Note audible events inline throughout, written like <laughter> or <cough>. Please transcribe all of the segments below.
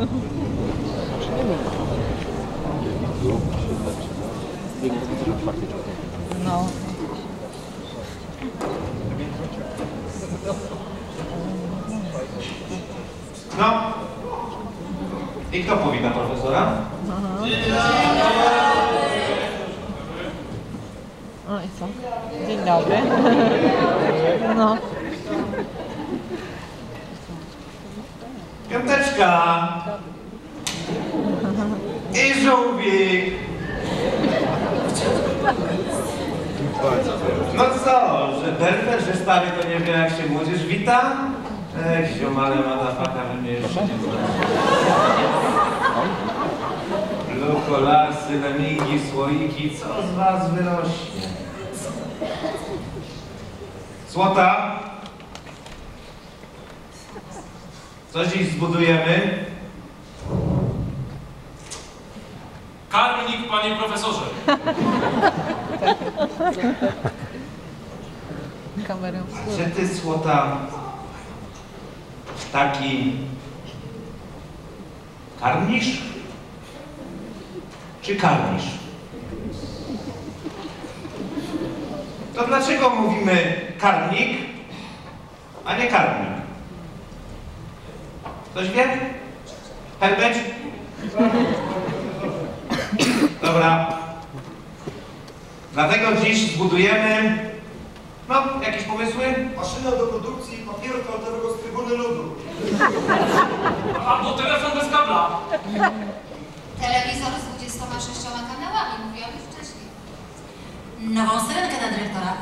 No. No. I kto powita profesora? No i co? Dzień dobry. No. Piąteczka. I żółwik. No co, że Belfer, że stary to nie wie jak się młodzież wita? Ech, ziomale madafaka, wy mnie jeszcze nie znacie. Lukolasy, lemingi, słoiki, co z was wyrośnie? Złota? Co dziś zbudujemy? Karmnik, panie profesorze. Kamerę. Że ty złota taki karmisz? Czy karmisz? To dlaczego mówimy karmnik, a nie karmnik? Ktoś wie? Herbeć? Dobra. Dlatego dziś zbudujemy, no, jakieś pomysły? Maszyna do produkcji papieru toaletowego z trybuny ludu. Albo telefon bez kabla. Telewizor z 26 kanałami, mówiłam już wcześniej. Nową syrenkę dla dyrektora.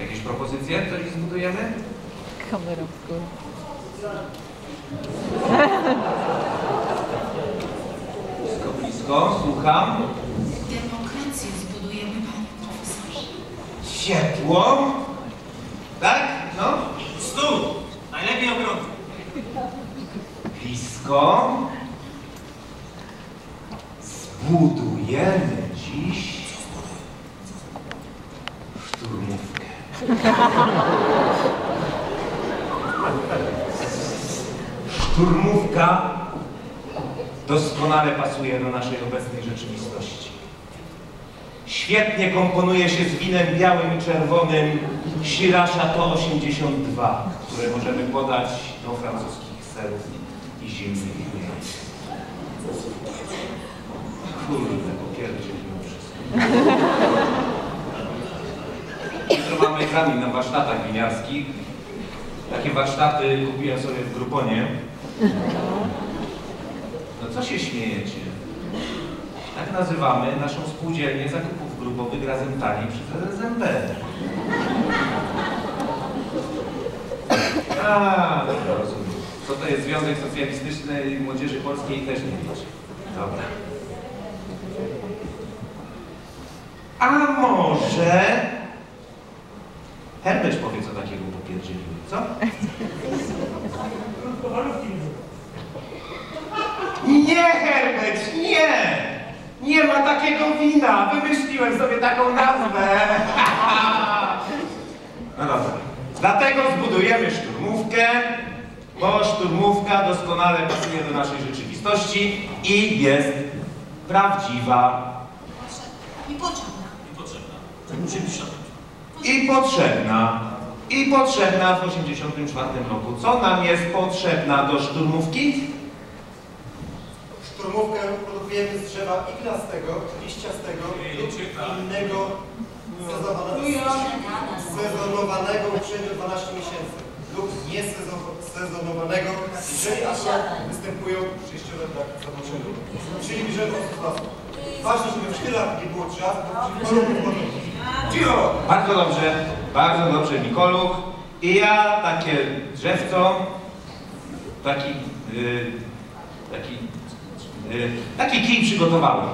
Jakieś propozycje, co dziś zbudujemy? W skórę. Blisko, blisko, słucham. Demokrację zbudujemy, panie profesorze. Światło? Tak? No. Stół. Najlepiej obrony. Blisko. Zbudujemy dziś szturmówkę. <laughs> Szturmówka doskonale pasuje do naszej obecnej rzeczywistości. Świetnie komponuje się z winem białym i czerwonym Shirasha to 82, które możemy podać do francuskich serów i zimnych miejsc. Kurde, popierdziel mimo wszystko. Jutro mamy egzamin na warsztatach winiarskich. Takie warsztaty kupiłem sobie w Gruponie. No co się śmiejecie? Tak nazywamy naszą spółdzielnię zakupów grupowych razem taniej przez SMB. A, dobra, rozumiem. Co to jest Związek Socjalistycznej Młodzieży Polskiej też nie wiecie. Dobra. A może Herbeć powie, co takiego popierdzieliły, co? Nie, Nie! Nie ma takiego wina! Wymyśliłem sobie taką nazwę! <laughs> No dobra. Dlatego zbudujemy szturmówkę, bo szturmówka doskonale pasuje do naszej rzeczywistości i jest prawdziwa I potrzebna. Tak musimy siadać. i potrzebna. I potrzebna w 1984 roku. Co nam jest potrzebna do szturmówki? Szturmówkę produkujemy z drzewa iglastego, liściastego lub innego sezonowanego, sezonowanego uprzednio 12 miesięcy lub niesezonowanego, jeżeli akurat występują przejściowe braki zamoczenia. Czyli bierzemy od czasu. Ważne, żeby w szkylach nie było podróży. Cicho! Bardzo dobrze, bardzo dobrze, Mikoluch. I ja takie drzewco, taki, y, taki, taki kij przygotowałem.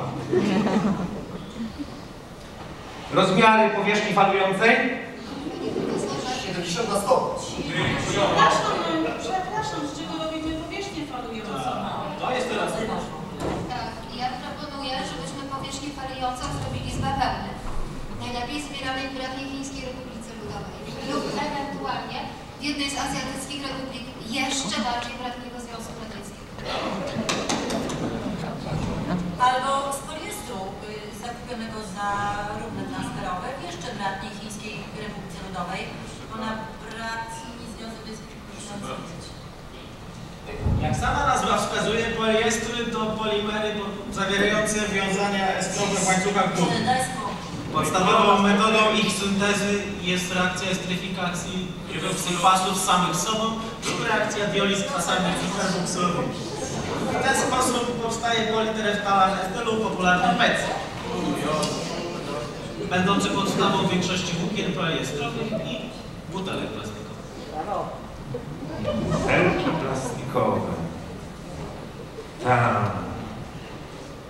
Rozmiary powierzchni falującej? 70 na 100. Przepraszam, przepraszam, z czego robimy powierzchnię falującą? To jest teraz. Tak, ja proponuję, żebyśmy powierzchnię falującą zrobili z bawełny. Najlepiej zbieranej w Bratniej Chińskiej Republice Ludowej. Lub ewentualnie w jednej z azjatyckich republik jeszcze bardziej bratniego Związku Radzieckiego. Zakupionego za ruble transferowe w jeszcze bratniej Chińskiej Republice Ludowej, bo na bratni Związek jest Jak sama nazwa wskazuje, poliestry to polimery po- zawierające wiązania estrowe w łańcuchach spokój. Podstawową metodą ich syntezy jest reakcja estryfikacji hydroksylkwasów samych sobą lub reakcja dioliz kwasami hydrobuksylowymi. W ten sposób powstaje politereftalan estylu popularny PEC, będący podstawą większości włókien poliestrowych i butelek plastikowych. Butelki plastikowe. Tak.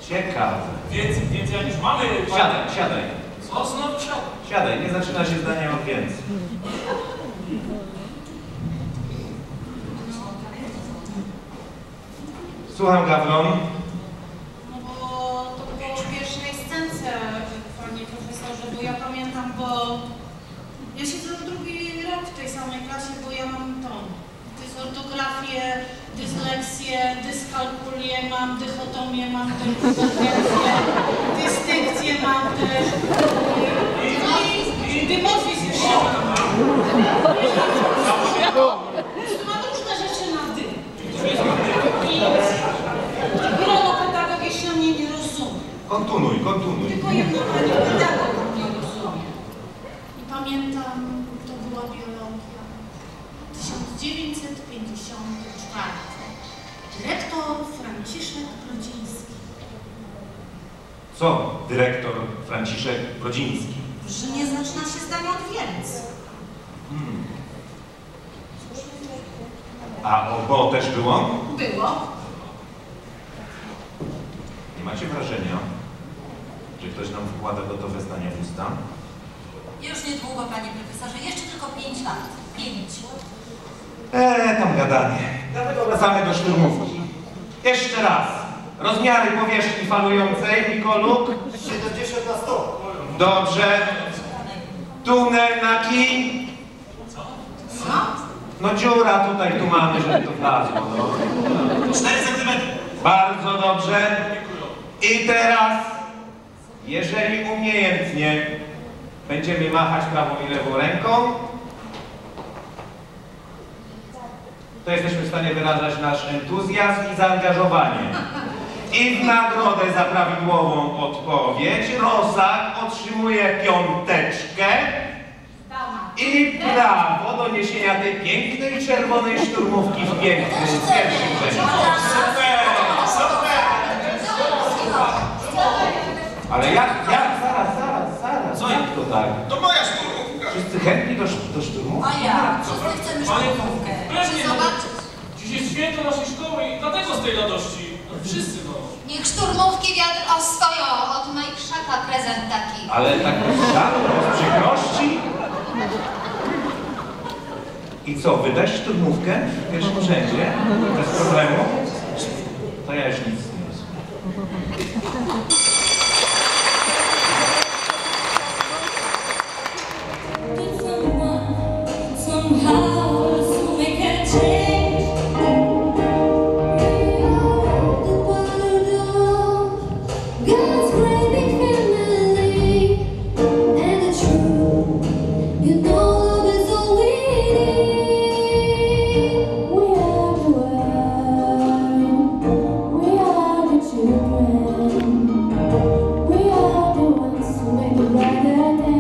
Ciekawe. Więc, więc jak już mamy... Siadaj, siadaj. Co znowu siadaj? Siadaj, nie zaczyna się zdania od więc. Słucham, Gawron. Bo ja siedzę drugi rok w tej samej klasie, bo ja mam tą dysortografię, dysleksję, dyskalkulię mam, dychotomię mam, dykonvergencję, dystykcję mam też i dymorfizm jeszcze mam. Mam różne rzeczy na dym. I dopiero na pedagogię się mnie nie rozumie. Kontynuuj, kontynuuj. Tylko jedno pani pedagog nie rozumie. I pamiętam, to była biologia. 1954. Dyrektor Franciszek Brodziński. Co dyrektor Franciszek Brodziński? Że nie zaczyna się zdanie od więc. Hmm. A obo też było? Było. Nie macie wrażenia, że ktoś nam wkłada gotowe zdania w usta? Już niedługo, panie profesorze, jeszcze tylko pięć lat. Pięć. Eee, tam gadanie. Dlatego wracamy do szturmówki. Jeszcze raz. Rozmiary powierzchni falującej, Mikoluk. 70 na 100. Dobrze. Tunel na kij. Co? No dziura tutaj tu mamy, żeby to wlazło. No. 4 cm. Bardzo dobrze. I teraz, jeżeli umiejętnie będziemy machać prawą i lewą ręką, to jesteśmy w stanie wyrażać nasz entuzjazm i zaangażowanie. I w nagrodę za prawidłową odpowiedź Rosak otrzymuje piąteczkę i prawo do niesienia tej pięknej czerwonej szturmówki w pięknym pierwszym rzędzie. Ale jak, jak, zaraz, zaraz, zaraz, Co? jak to tak? To moja szturmówka. Wszyscy chętni do, do szturmówki? A ja? Wszyscy chcemy szturmówkę. Pewnie, no. Zobaczyć. Dziś jest święto naszej szkoły i dlatego z tej radości. Wszyscy, no. Niech szturmówki wiatr ostoją, od Majkrzaka prezent taki. Ale tak żalu, z przykrości? I co, wydać szturmówkę w pierwszym rzędzie? Bez problemu? To ja już nic nie rozumiem. together